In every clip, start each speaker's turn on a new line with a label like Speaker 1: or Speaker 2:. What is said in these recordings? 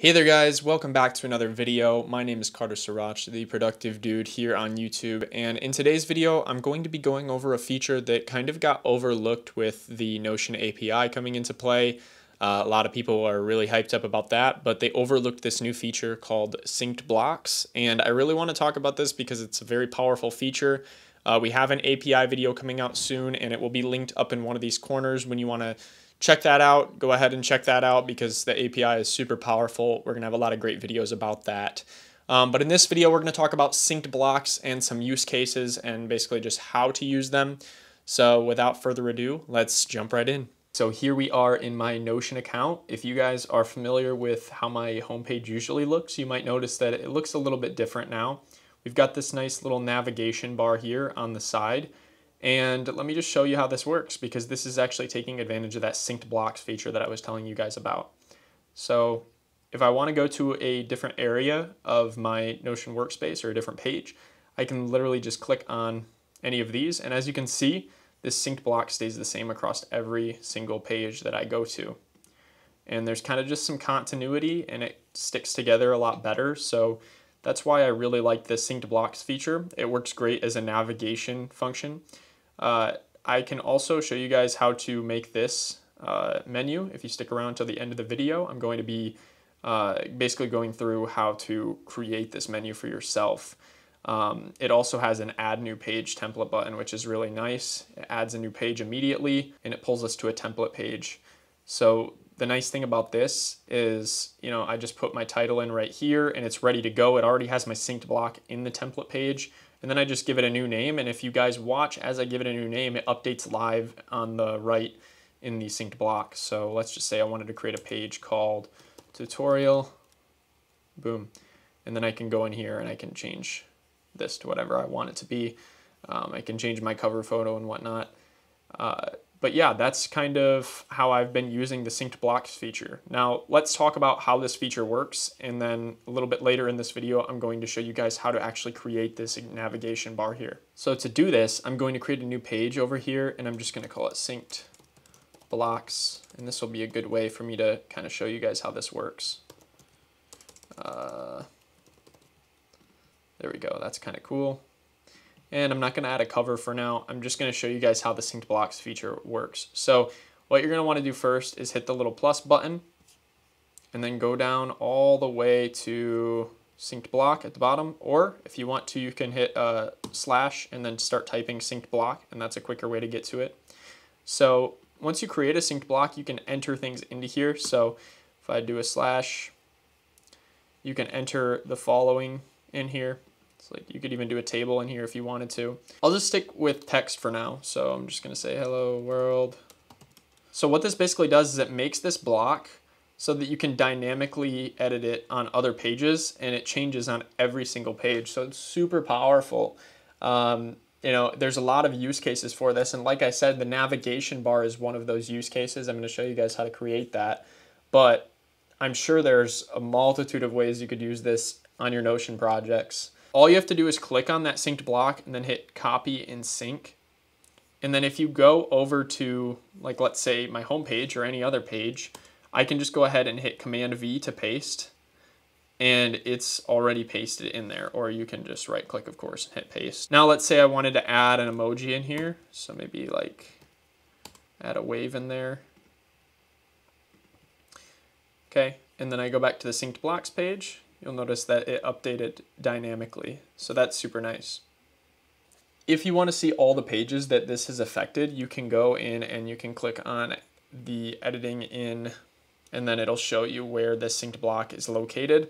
Speaker 1: Hey there guys, welcome back to another video. My name is Carter Sirach, the productive dude here on YouTube, and in today's video I'm going to be going over a feature that kind of got overlooked with the Notion API coming into play. Uh, a lot of people are really hyped up about that, but they overlooked this new feature called synced blocks, and I really want to talk about this because it's a very powerful feature. Uh, we have an API video coming out soon, and it will be linked up in one of these corners when you want to check that out. Go ahead and check that out because the API is super powerful. We're going to have a lot of great videos about that. Um, but in this video, we're going to talk about synced blocks and some use cases and basically just how to use them. So without further ado, let's jump right in. So here we are in my Notion account. If you guys are familiar with how my homepage usually looks, you might notice that it looks a little bit different now. We've got this nice little navigation bar here on the side. And let me just show you how this works because this is actually taking advantage of that synced blocks feature that I was telling you guys about. So if I want to go to a different area of my Notion workspace or a different page, I can literally just click on any of these. And as you can see, this synced block stays the same across every single page that I go to. And there's kind of just some continuity and it sticks together a lot better. So that's why I really like this synced blocks feature. It works great as a navigation function. Uh, I can also show you guys how to make this uh, menu. If you stick around till the end of the video, I'm going to be uh, basically going through how to create this menu for yourself. Um, it also has an add new page template button, which is really nice. It adds a new page immediately and it pulls us to a template page. So the nice thing about this is, you know, I just put my title in right here and it's ready to go. It already has my synced block in the template page and then I just give it a new name. And if you guys watch as I give it a new name, it updates live on the right in the synced block. So let's just say I wanted to create a page called tutorial, boom. And then I can go in here and I can change this to whatever I want it to be. Um, I can change my cover photo and whatnot. Uh, but yeah, that's kind of how I've been using the synced blocks feature. Now let's talk about how this feature works. And then a little bit later in this video, I'm going to show you guys how to actually create this navigation bar here. So to do this, I'm going to create a new page over here and I'm just gonna call it synced blocks. And this will be a good way for me to kind of show you guys how this works. Uh, there we go, that's kind of cool. And I'm not going to add a cover for now. I'm just going to show you guys how the synced blocks feature works. So what you're going to want to do first is hit the little plus button and then go down all the way to synced block at the bottom. Or if you want to, you can hit a slash and then start typing synced block and that's a quicker way to get to it. So once you create a synced block, you can enter things into here. So if I do a slash, you can enter the following in here. Like you could even do a table in here if you wanted to. I'll just stick with text for now. So I'm just gonna say hello world. So what this basically does is it makes this block so that you can dynamically edit it on other pages and it changes on every single page. So it's super powerful. Um, you know, there's a lot of use cases for this. And like I said, the navigation bar is one of those use cases. I'm gonna show you guys how to create that. But I'm sure there's a multitude of ways you could use this on your Notion projects. All you have to do is click on that synced block and then hit copy and sync. And then if you go over to, like, let's say my home page or any other page, I can just go ahead and hit Command V to paste and it's already pasted in there. Or you can just right click, of course, and hit paste. Now let's say I wanted to add an emoji in here. So maybe like add a wave in there. Okay, and then I go back to the synced blocks page you'll notice that it updated dynamically. So that's super nice. If you want to see all the pages that this has affected, you can go in and you can click on the editing in and then it'll show you where this synced block is located.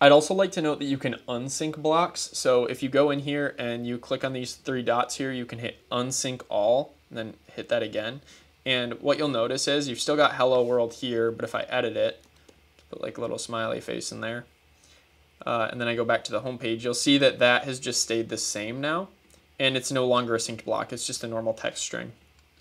Speaker 1: I'd also like to note that you can unsync blocks. So if you go in here and you click on these three dots here, you can hit unsync all and then hit that again. And what you'll notice is you've still got hello world here, but if I edit it, put like a little smiley face in there, uh, and then I go back to the home page, you'll see that that has just stayed the same now, and it's no longer a synced block, it's just a normal text string.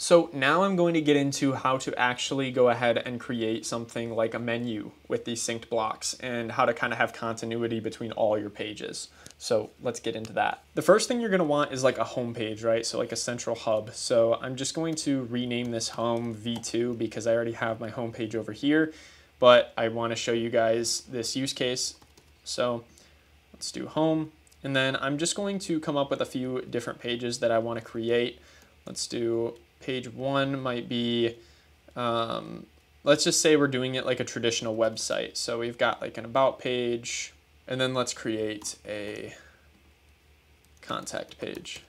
Speaker 1: So now I'm going to get into how to actually go ahead and create something like a menu with these synced blocks and how to kind of have continuity between all your pages. So let's get into that. The first thing you're going to want is like a home page, right? So like a central hub. So I'm just going to rename this home v2 because I already have my home page over here. but I want to show you guys this use case. So let's do home. And then I'm just going to come up with a few different pages that I want to create. Let's do page one might be, um, let's just say we're doing it like a traditional website. So we've got like an about page, and then let's create a contact page.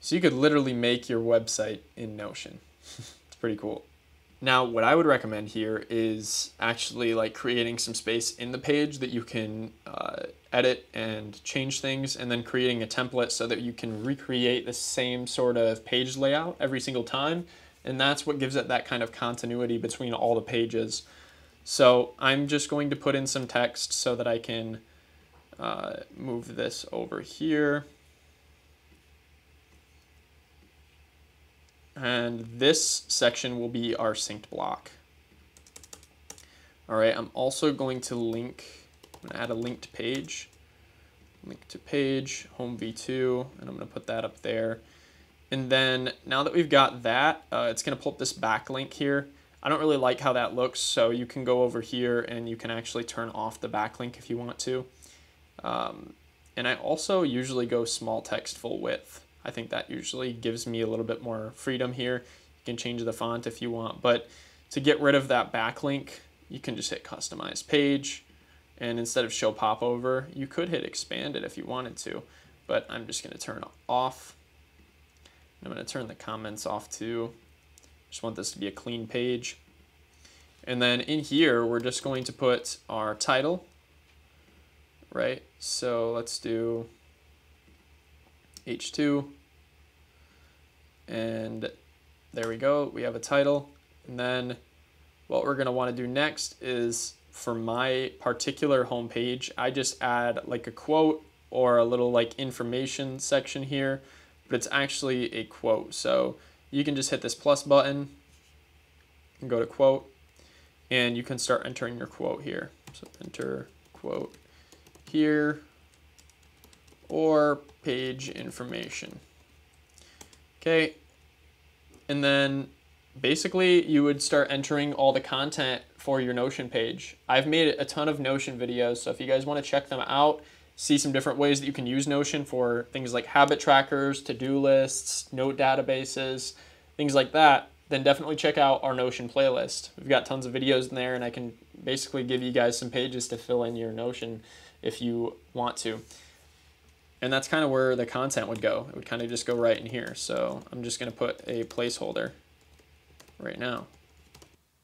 Speaker 1: So you could literally make your website in Notion. it's pretty cool. Now, what I would recommend here is actually like creating some space in the page that you can uh, edit and change things, and then creating a template so that you can recreate the same sort of page layout every single time. And that's what gives it that kind of continuity between all the pages. So I'm just going to put in some text so that I can uh, move this over here. And this section will be our synced block. All right, I'm also going to link, I'm gonna add a linked page. Link to page, home v2, and I'm gonna put that up there. And then now that we've got that, uh, it's gonna pull up this backlink here. I don't really like how that looks, so you can go over here and you can actually turn off the backlink if you want to. Um, and I also usually go small text full width. I think that usually gives me a little bit more freedom here. You can change the font if you want, but to get rid of that backlink, you can just hit customize page. And instead of show popover, you could hit expand it if you wanted to, but I'm just gonna turn off. I'm gonna turn the comments off too. Just want this to be a clean page. And then in here, we're just going to put our title, right? So let's do H2. And there we go. We have a title. And then what we're going to want to do next is for my particular homepage, I just add like a quote or a little like information section here, but it's actually a quote. So you can just hit this plus button and go to quote and you can start entering your quote here. So enter quote here or page information. Okay, and then basically you would start entering all the content for your Notion page. I've made a ton of Notion videos, so if you guys want to check them out, see some different ways that you can use Notion for things like habit trackers, to-do lists, note databases, things like that, then definitely check out our Notion playlist. We've got tons of videos in there and I can basically give you guys some pages to fill in your Notion if you want to. And that's kind of where the content would go. It would kind of just go right in here. So I'm just going to put a placeholder right now.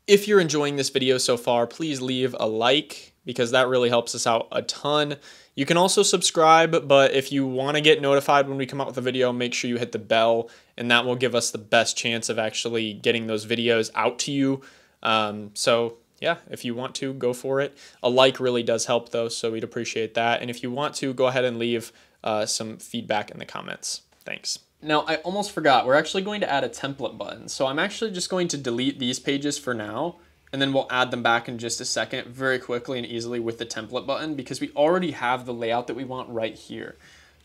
Speaker 1: If you're enjoying this video so far, please leave a like because that really helps us out a ton. You can also subscribe, but if you want to get notified when we come out with a video, make sure you hit the bell, and that will give us the best chance of actually getting those videos out to you. Um, so yeah, if you want to, go for it. A like really does help though, so we'd appreciate that. And if you want to, go ahead and leave uh, some feedback in the comments. Thanks. Now, I almost forgot, we're actually going to add a template button. So I'm actually just going to delete these pages for now, and then we'll add them back in just a second very quickly and easily with the template button because we already have the layout that we want right here.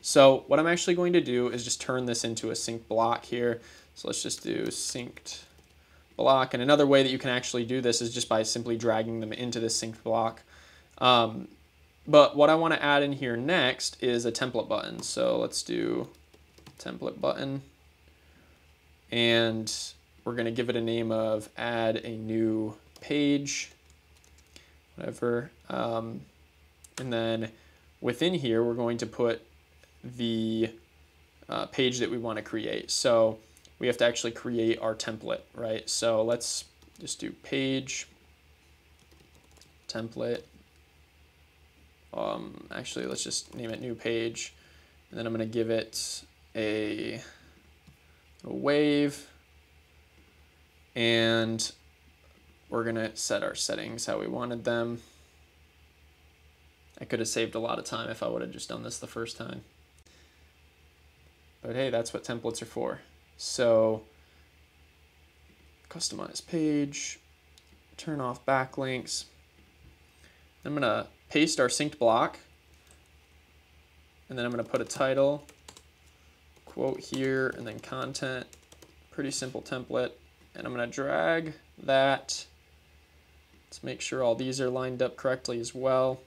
Speaker 1: So what I'm actually going to do is just turn this into a sync block here. So let's just do synced block. And another way that you can actually do this is just by simply dragging them into the synced block. Um, but what I want to add in here next is a template button. So let's do template button. And we're going to give it a name of add a new page, whatever. Um, and then within here, we're going to put the uh, page that we want to create. So we have to actually create our template, right? So let's just do page template um, actually, let's just name it new page. And then I'm going to give it a, a wave. And we're going to set our settings how we wanted them. I could have saved a lot of time if I would have just done this the first time. But hey, that's what templates are for. So customize page, turn off backlinks. I'm to paste our synced block. And then I'm going to put a title, quote here, and then content. Pretty simple template. And I'm going to drag that Let's make sure all these are lined up correctly as well.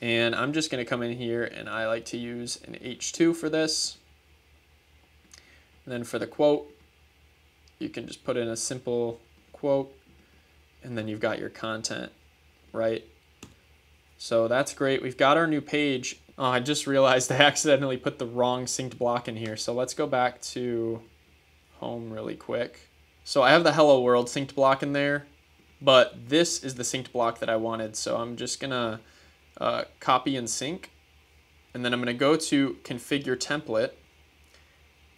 Speaker 1: And I'm just going to come in here and I like to use an H2 for this. And then for the quote, you can just put in a simple quote and then you've got your content, right? So that's great. We've got our new page. Oh, I just realized I accidentally put the wrong synced block in here. So let's go back to home really quick. So I have the hello world synced block in there, but this is the synced block that I wanted. So I'm just gonna uh, copy and sync. And then I'm gonna go to configure template.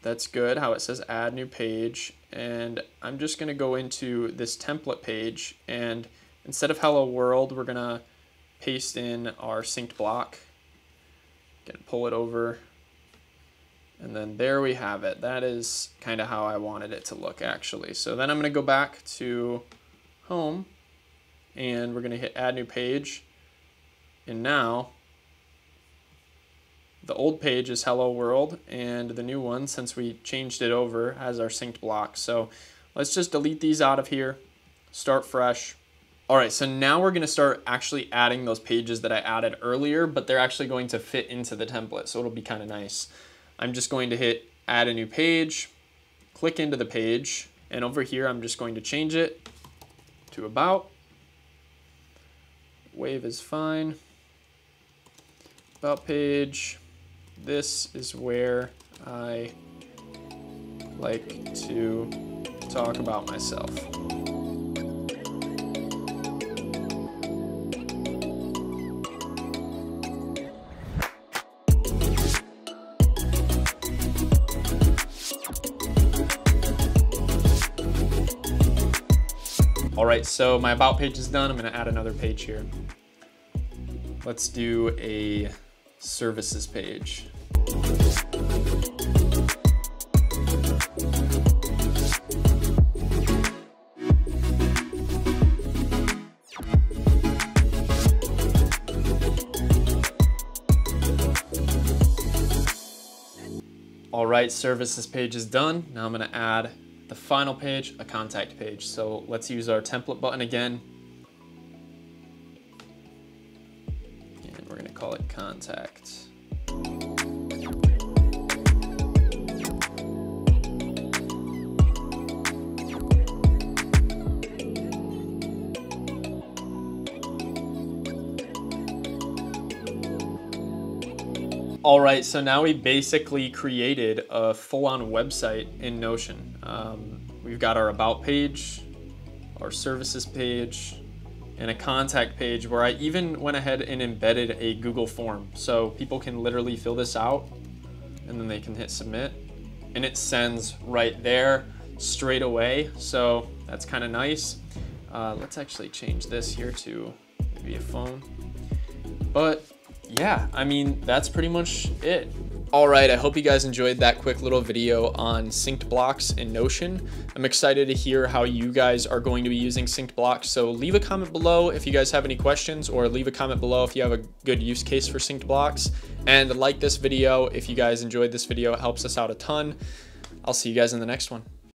Speaker 1: That's good, how it says add new page. And I'm just gonna go into this template page and instead of hello world, we're gonna paste in our synced block. Gonna pull it over. And then there we have it. That is kind of how I wanted it to look actually. So then I'm gonna go back to home and we're gonna hit add new page. And now the old page is hello world and the new one, since we changed it over, has our synced block. So let's just delete these out of here, start fresh, all right, so now we're gonna start actually adding those pages that I added earlier, but they're actually going to fit into the template, so it'll be kind of nice. I'm just going to hit add a new page, click into the page, and over here I'm just going to change it to about. Wave is fine. About page. This is where I like to talk about myself. All right, so my about page is done. I'm gonna add another page here. Let's do a services page. All right, services page is done. Now I'm gonna add the final page, a contact page. So let's use our template button again. And we're gonna call it contact. All right, so now we basically created a full-on website in Notion. Um, we've got our about page, our services page, and a contact page where I even went ahead and embedded a Google form. So people can literally fill this out and then they can hit submit and it sends right there straight away. So that's kind of nice. Uh, let's actually change this here to maybe a phone. But yeah, I mean, that's pretty much it. All right, I hope you guys enjoyed that quick little video on synced blocks in Notion. I'm excited to hear how you guys are going to be using synced blocks. So leave a comment below if you guys have any questions or leave a comment below if you have a good use case for synced blocks. And like this video if you guys enjoyed this video. It helps us out a ton. I'll see you guys in the next one.